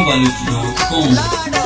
www.malawiartsupply.com लाडो ले